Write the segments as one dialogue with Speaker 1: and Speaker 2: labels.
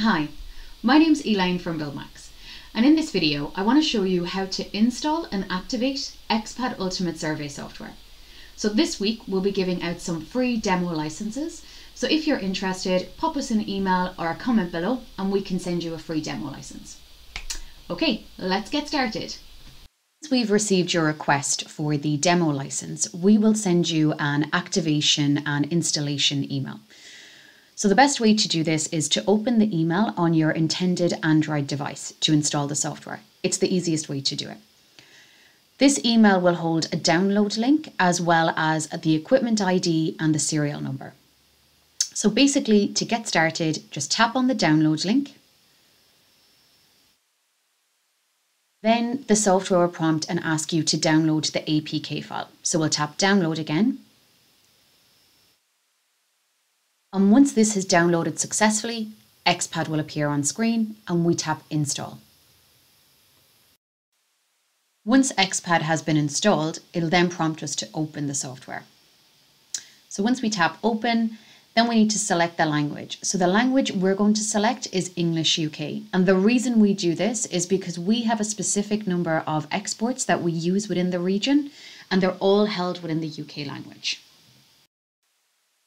Speaker 1: Hi, my name's Elaine from BuildMax and in this video I want to show you how to install and activate X-Pad Ultimate Survey software. So this week we'll be giving out some free demo licenses so if you're interested pop us an email or a comment below and we can send you a free demo license. Okay, let's get started. Once we've received your request for the demo license, we will send you an activation and installation email. So the best way to do this is to open the email on your intended Android device to install the software. It's the easiest way to do it. This email will hold a download link as well as the equipment ID and the serial number. So basically to get started, just tap on the download link. Then the software will prompt and ask you to download the APK file. So we'll tap download again and once this has downloaded successfully, X-Pad will appear on screen and we tap install. Once X-Pad has been installed, it'll then prompt us to open the software. So once we tap open, then we need to select the language. So the language we're going to select is English UK. And the reason we do this is because we have a specific number of exports that we use within the region, and they're all held within the UK language.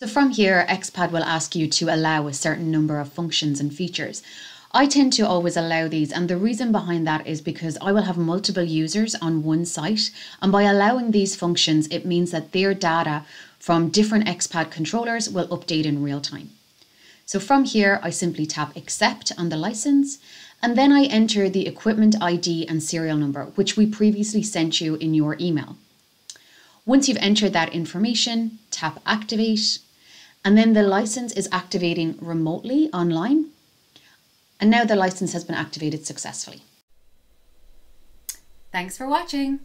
Speaker 1: So from here, X-Pad will ask you to allow a certain number of functions and features. I tend to always allow these, and the reason behind that is because I will have multiple users on one site, and by allowing these functions, it means that their data from different X-Pad controllers will update in real time. So from here, I simply tap accept on the license, and then I enter the equipment ID and serial number, which we previously sent you in your email. Once you've entered that information, tap activate, and then the license is activating remotely online. And now the license has been activated successfully. Thanks for watching.